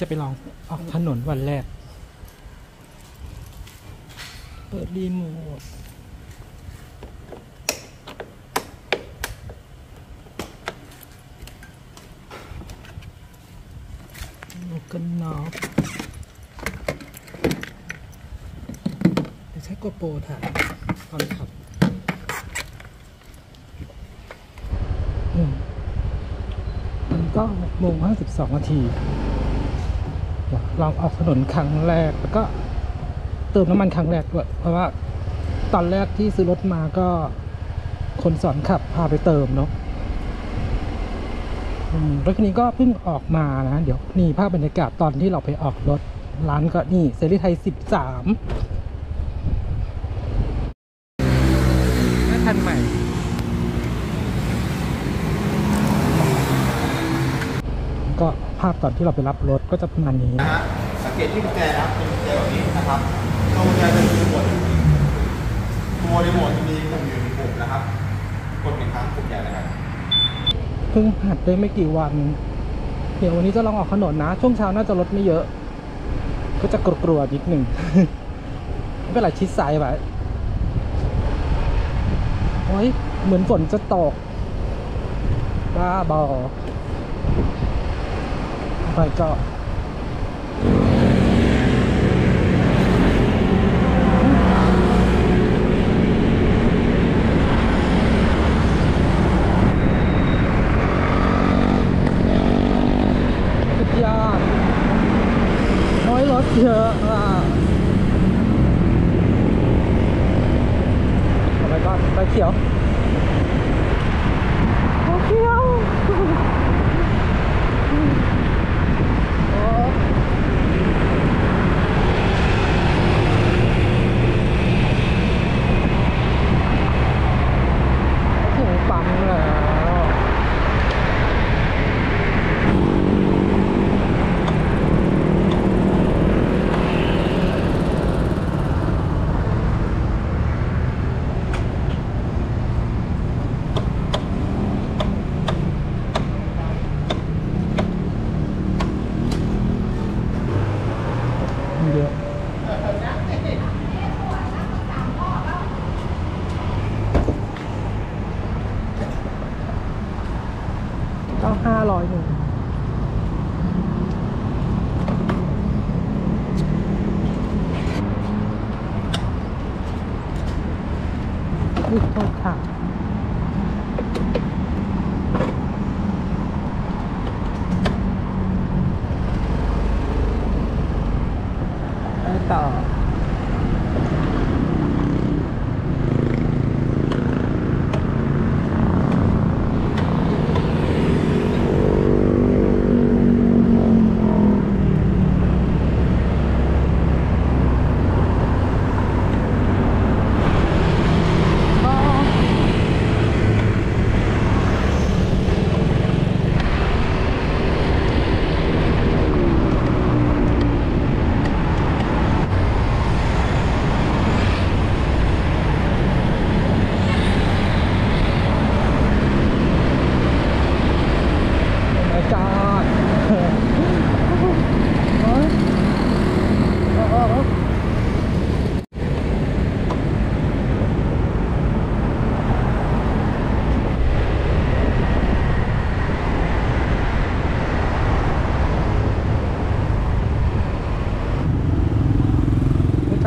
จะไปลองออกถนนวันแรก เปิดรีโมทกกันนอกเดี๋ยวใช้กโปรถ่ายตอนขับมันก็หกโมงห้าสิบสองนาที ลองออกถนนครั้งแรก แล้วก็เติมน้ำมันครั้งแรกด้วยเพราะว่าตอนแรกที่ซื้อรถมาก็คนสอนขับพาไปเติมเนาะรถคันนี้ก็เพิ่งออกมานะ เดี๋ยวนี่ภาพบรรยากาศตอนที่เราไปออกรถร้านก็นี่เซรีไทยสิบสาม ภาพตอนที่เราไปรับรถก็จะประมาณนี้นะฮะสังเกตที่กุญแจนะครับเป็นกุญแจแบบนี้นะครับตัวกุญแจจะมีหมวดตัวในหมวดจะมีปุ่มอยู่หนึ่งปุ่มนะครับกดหนึ่งครั้งปุ่มใหญ่นะครับเพิ่งหัดได้ไม่กี่วัน เดี๋ยววันนี้จะลองออกถนนนะ ช่วงเช้าน่าจะรถไม่เยอะ ก็จะกลัวๆนิดหนึ่งไม่เป็นไรชิดซ้ายไว้โอ้ยเหมือนฝนจะตกบ้าบอ ไปก็สุดยอดโอ้ยรถเยอะอะโอ้ my god ไฟเขียวไฟเขียว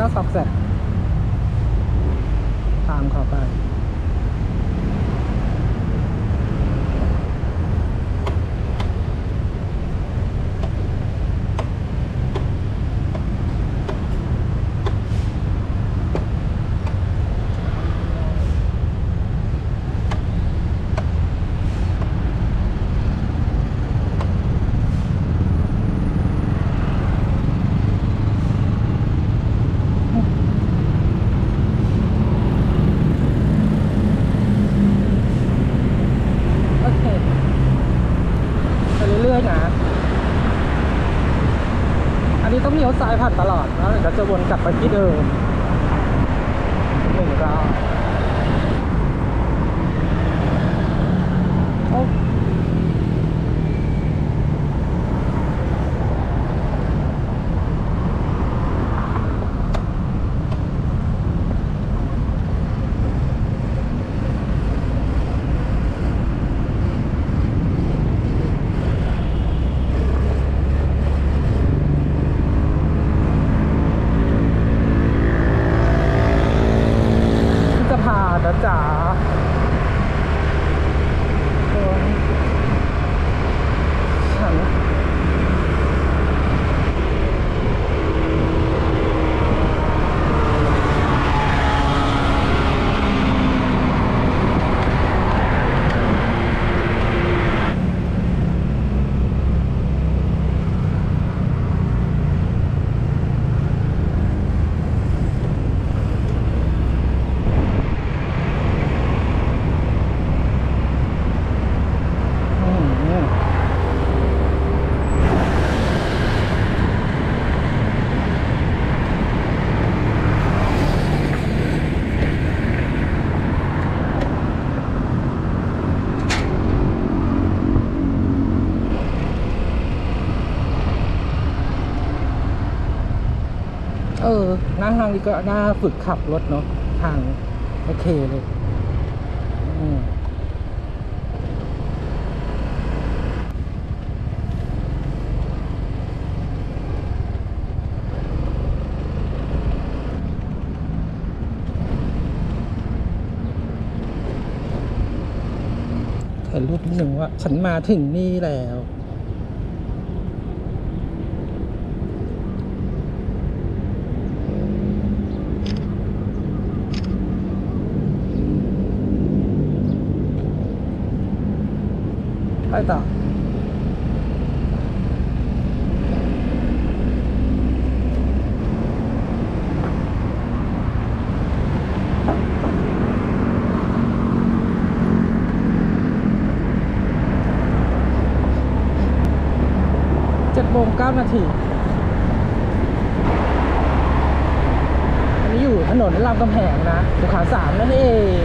นี่ก็สอบเสร็จตามเข้าไป จ้าจ๋า เออ หน้าทางนี้ก็น่าฝึกขับรถเนาะทางโอเคเลยอืมถ่ายรูปนิดหนึ่งว่า ฉันมาถึงนี่แล้ว ไปต่อเจ็ดโมงเก้านาที อันนี้อยู่ถนนรามคำแหงนะสุขาสามนั่นเอง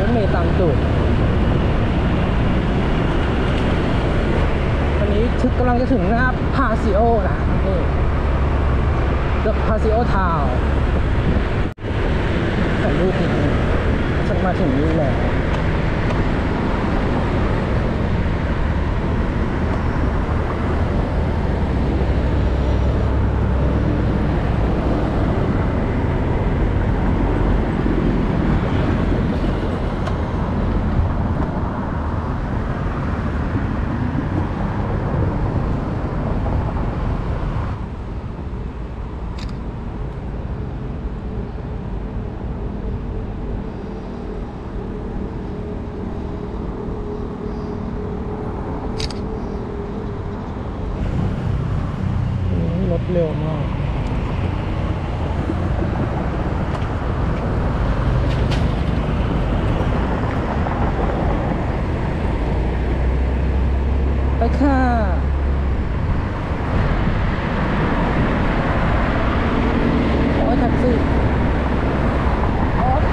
รถเมย์ตามตูดตอนนี้ถึงกำลังจะถึงหน้าพาซิโอนะนี่เดอะพาซิโอทาวถ่ายรูปนิดนึงฉันมาถึงนี่แล้ว รถเร็วมาก ไปค่ะ โอ้ยแท็กซี่โอ๊ย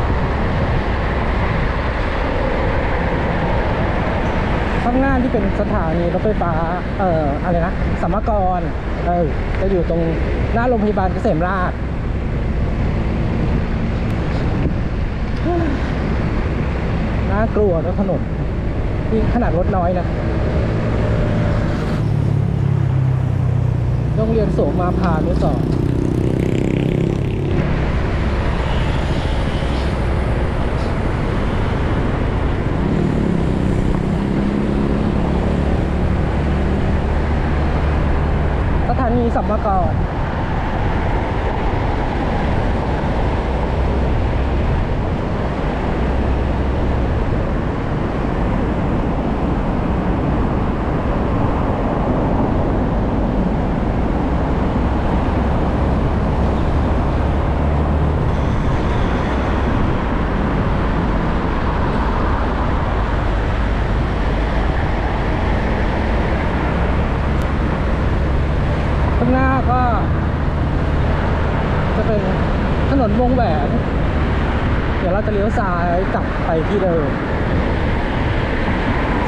ข้างหน้าที่เป็นสถานีรถไฟฟ้า เอ่ออะไรนะสมมกรเออจะอยู่ตรงหน้าโรงพยาบาลเกษมราชน่ากลัวนะถนนนี่ขนาดรถน้อยนะโรงเรียนโสมาพานุสรณ์ส ถานีสัมมกรข้างหน้าก็ จะเป็นถนนวงแหวน เดี๋ยวเราจะเลี้ยวซ้ายกลับไปที่เดิม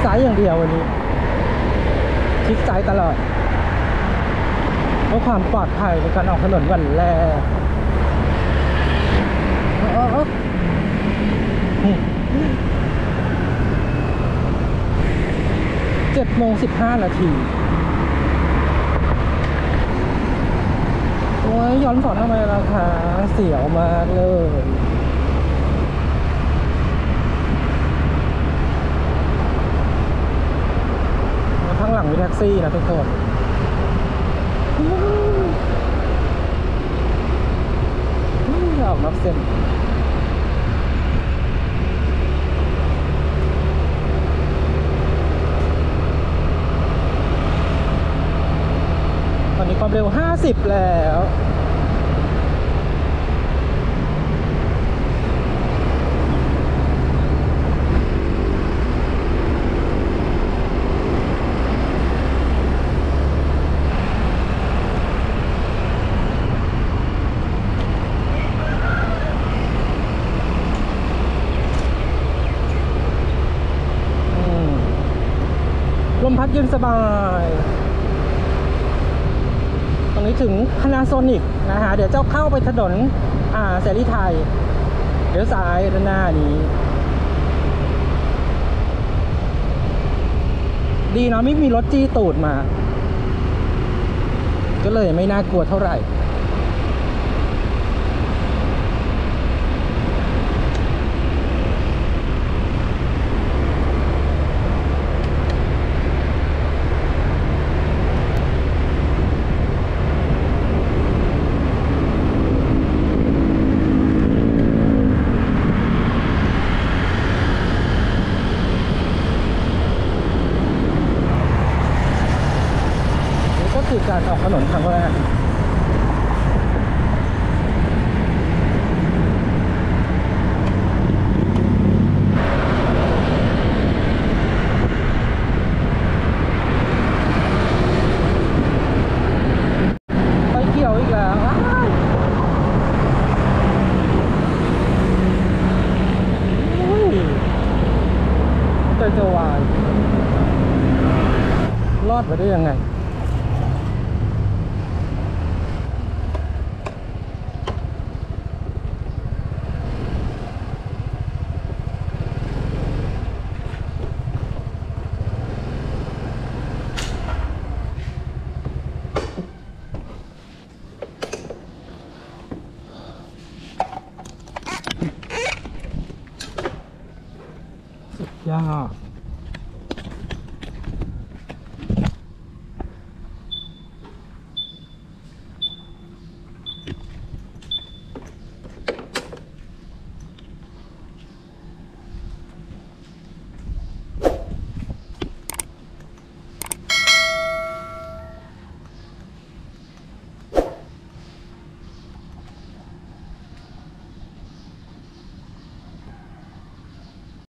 ซ้ายอย่างเดียววันนี้ ชิดซ้ายตลอด เพื่อความปลอดภัยในการออกถนนวันแรกเออเออเจ็ดโมงสิบห้านาทีโอ้ยย้อนสอนทำไมล่ะคะเสียวมากเลยข้างหลังมีแท็ก ซี่นะทุกคนอออื้อออกนอกเส้นตอนนี้ความเร็ว 50 แล้ว พัก เย็นสบาย ตรงนี้ถึงพนาโซนิกนะฮะ เดี๋ยวเจ้าเข้าไปถนน อ่าเสรีไทย เดี๋ยวซ้ายด้านหน้านี้ ดีเนาะไม่มีรถจี้ตูดมา ก็เลยไม่น่ากลัวเท่าไหร่ นี่ การออกถนนครั้งแรกไปเกี่ยวอีกแล้วอ้ายอุ้ยใจจะวายรอดไปได้ยังไง